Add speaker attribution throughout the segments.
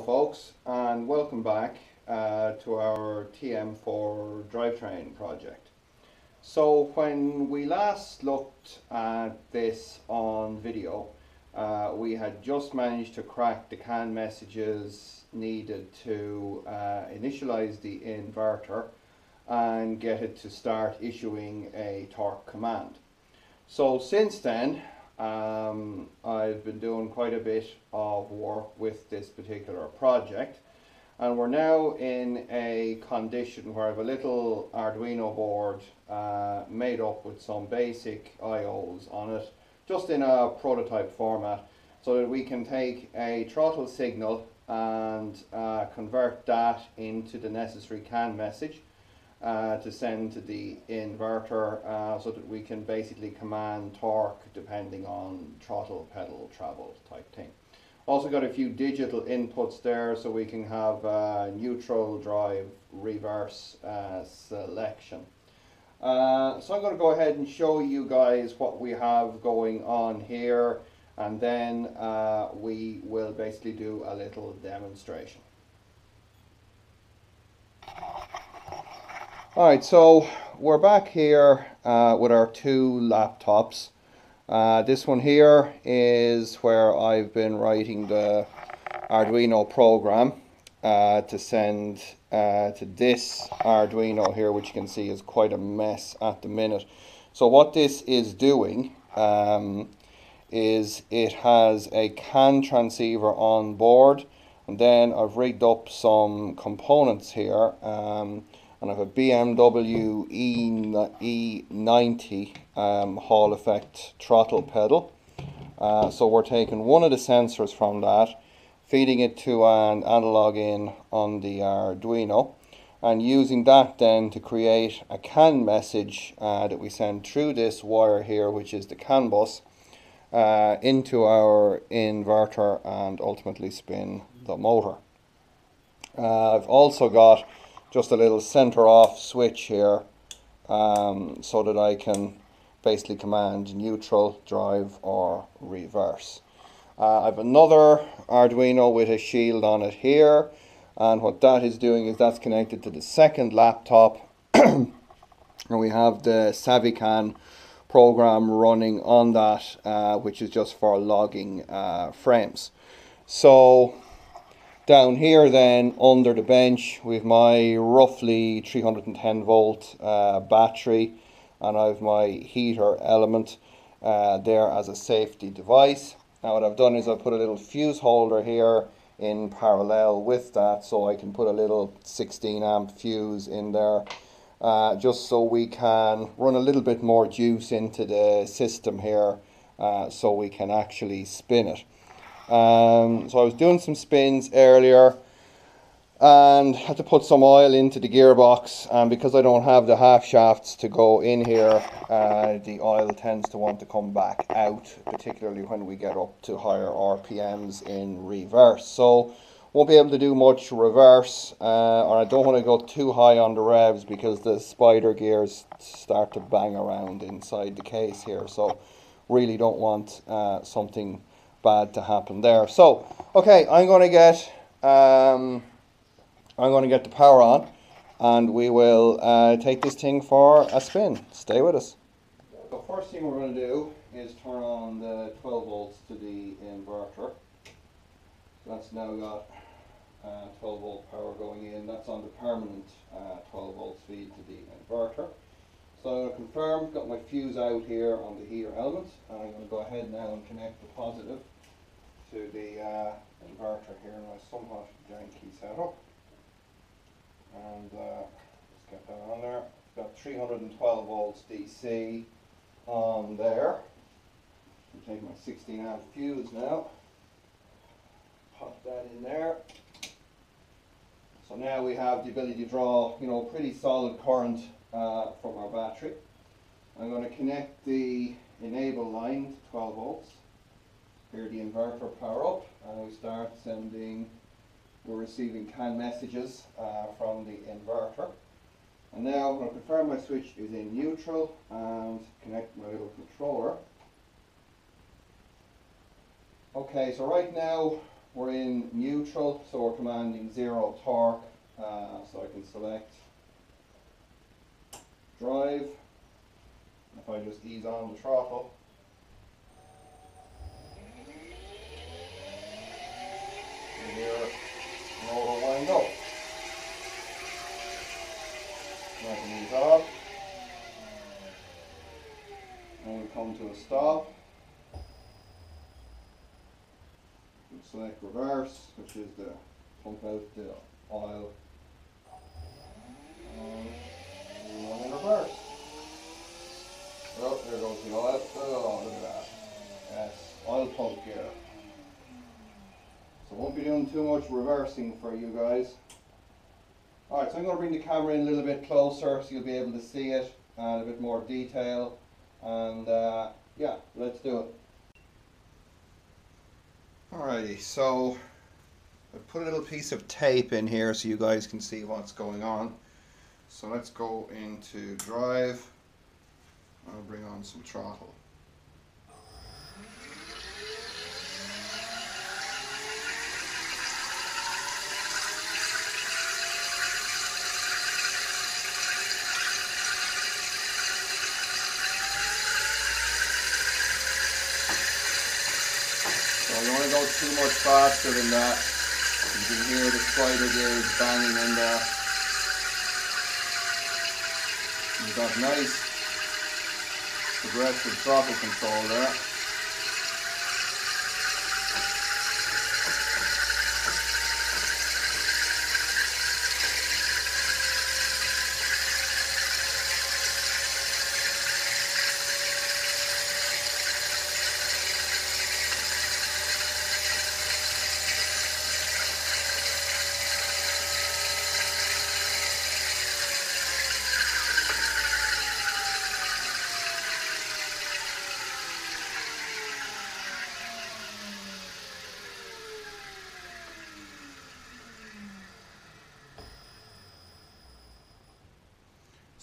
Speaker 1: Folks and welcome back uh, to our TM4 drivetrain project. So when we last looked at this on video uh, we had just managed to crack the CAN messages needed to uh, initialize the inverter and get it to start issuing a torque command. So since then um, I've been doing quite a bit of work with this particular project. And we're now in a condition where I have a little Arduino board uh, made up with some basic IOs on it just in a prototype format so that we can take a throttle signal and uh, convert that into the necessary CAN message uh, to send to the inverter uh, so that we can basically command torque depending on throttle pedal travel type thing. Also got a few digital inputs there so we can have uh, neutral drive reverse uh, selection. Uh, so I'm going to go ahead and show you guys what we have going on here and then uh, we will basically do a little demonstration. Alright, so we're back here uh, with our two laptops. Uh, this one here is where I've been writing the Arduino program uh, to send uh, to this Arduino here, which you can see is quite a mess at the minute. So what this is doing um, is it has a CAN transceiver on board and then I've rigged up some components here um, and I have a BMW E, E90 um, Hall effect throttle pedal. Uh, so we're taking one of the sensors from that, feeding it to an analog in on the Arduino and using that then to create a CAN message uh, that we send through this wire here which is the CAN bus uh, into our inverter and ultimately spin the motor. Uh, I've also got just a little center off switch here um, so that I can basically command neutral, drive or reverse. Uh, I have another Arduino with a shield on it here and what that is doing is that's connected to the second laptop and we have the SavvyCAN program running on that uh, which is just for logging uh, frames. So down here then under the bench with my roughly 310 volt uh, battery and I have my heater element uh, there as a safety device. Now what I've done is I've put a little fuse holder here in parallel with that so I can put a little 16 amp fuse in there uh, just so we can run a little bit more juice into the system here uh, so we can actually spin it. Um, so I was doing some spins earlier and had to put some oil into the gearbox and because I don't have the half shafts to go in here uh, the oil tends to want to come back out particularly when we get up to higher RPMs in reverse. So won't be able to do much reverse uh, or I don't want to go too high on the revs because the spider gears start to bang around inside the case here. So really don't want uh, something bad to happen there. So, okay, I'm going to get um, I'm going to get the power on, and we will uh, take this thing for a spin. Stay with us. The first thing we're going to do is turn on the 12 volts to the inverter. That's now got uh, 12 volt power going in. That's on the permanent uh, 12 volt feed to the inverter. So I'm going to confirm, got my fuse out here on the heater element, and I'm going to go ahead now and connect the positive to the uh, inverter here in my somewhat janky setup. And uh, let's get that on there. It's got 312 volts DC on there. I'm taking my 16 amp fuse now. Pop that in there. So now we have the ability to draw, you know, pretty solid current uh, from our battery. I'm going to connect the enable line to 12 volts. Here the inverter power up and we start sending, we're receiving CAN messages uh, from the inverter. And now to confirm my switch is in neutral and connect my little controller. Okay, so right now we're in neutral, so we're commanding zero torque. Uh, so I can select drive. If I just ease on the throttle, you hear the motor wind up. I can ease. And we come to a stop. We select reverse, which is the pump out the oil. And we in reverse. Oh, there goes the oil. Oh, look at that. Yes, oil pump gear. So I won't be doing too much reversing for you guys. Alright, so I'm going to bring the camera in a little bit closer so you'll be able to see it and a bit more detail. And uh, yeah, let's do it. Alrighty, so I put a little piece of tape in here so you guys can see what's going on. So let's go into drive. I'll bring on some throttle. You want to go too much faster than that. You can hear the spider gears banging in there. You've got nice progressive throttle control there.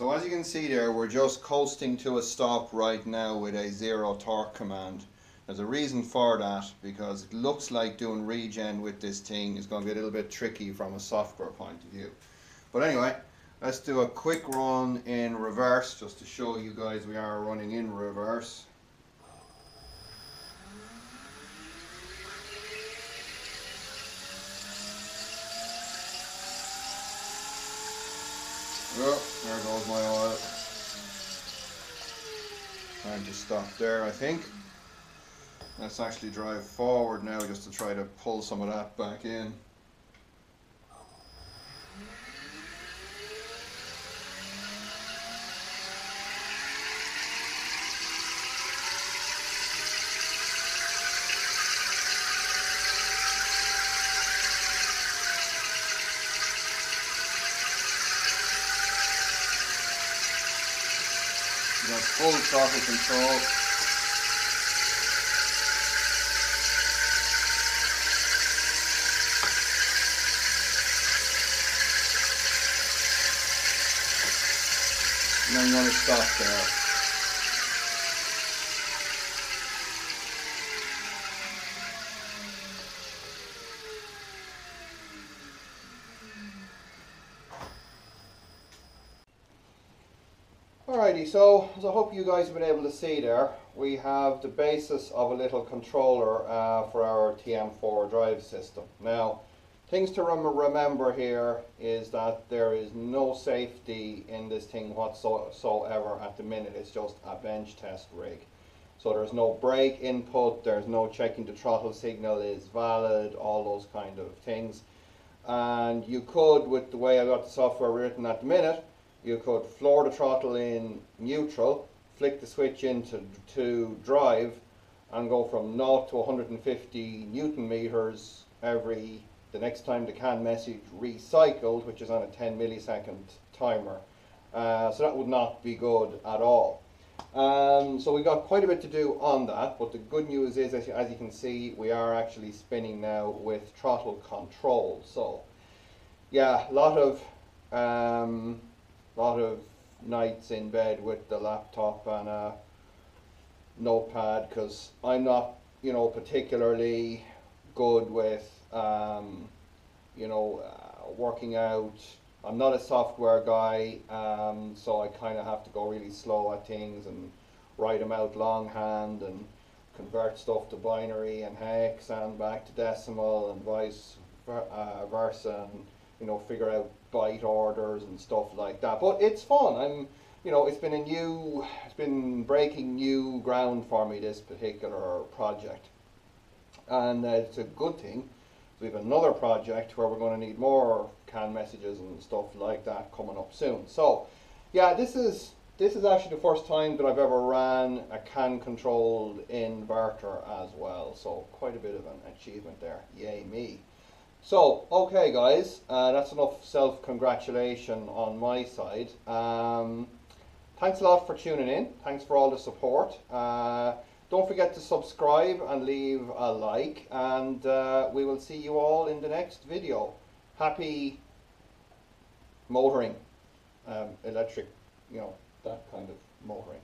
Speaker 1: So as you can see there, we're just coasting to a stop right now with a zero torque command. There's a reason for that because it looks like doing regen with this thing is going to be a little bit tricky from a software point of view. But anyway, let's do a quick run in reverse just to show you guys we are running in reverse. Oh, there goes my oil. Time to stop there, I think. Let's actually drive forward now just to try to pull some of that back in. You got full throttle control. And then I'm going to stop there. Alrighty, so as I hope you guys have been able to see there, we have the basis of a little controller uh, for our TM4 drive system. Now, things to rem- remember here is that there is no safety in this thing whatsoever at the minute. It's just a bench test rig. So there's no brake input, there's no checking the throttle signal is valid, all those kind of things. And you could, with the way I got the software written at the minute, you could floor the throttle in neutral, flick the switch into to drive, and go from 0 to 150 newton meters every the next time the CAN message recycled, which is on a 10 millisecond timer. Uh, so that would not be good at all. Um, so we've got quite a bit to do on that, but the good news is, as you, as you can see, we are actually spinning now with throttle control. So, yeah, a lot of um, lot of nights in bed with the laptop and a notepad because I'm not, you know, particularly good with, um, you know, uh, working out. I'm not a software guy, um, so I kind of have to go really slow at things and write them out longhand and convert stuff to binary and hex and back to decimal and vice uh, versa and you know figure out byte orders and stuff like that. But it's fun. I'm you know it's been a new it's been breaking new ground for me this particular project, and uh, it's a good thing. We have another project where we're going to need more CAN messages and stuff like that coming up soon. So, yeah, this is this is actually the first time that I've ever ran a CAN controlled inverter as well. So quite a bit of an achievement there. Yay me. So, okay guys, uh, that's enough self-congratulation on my side. Um, thanks a lot for tuning in. Thanks for all the support. Uh, don't forget to subscribe and leave a like and uh, we will see you all in the next video. Happy motoring, um, electric, you know, that kind of motoring.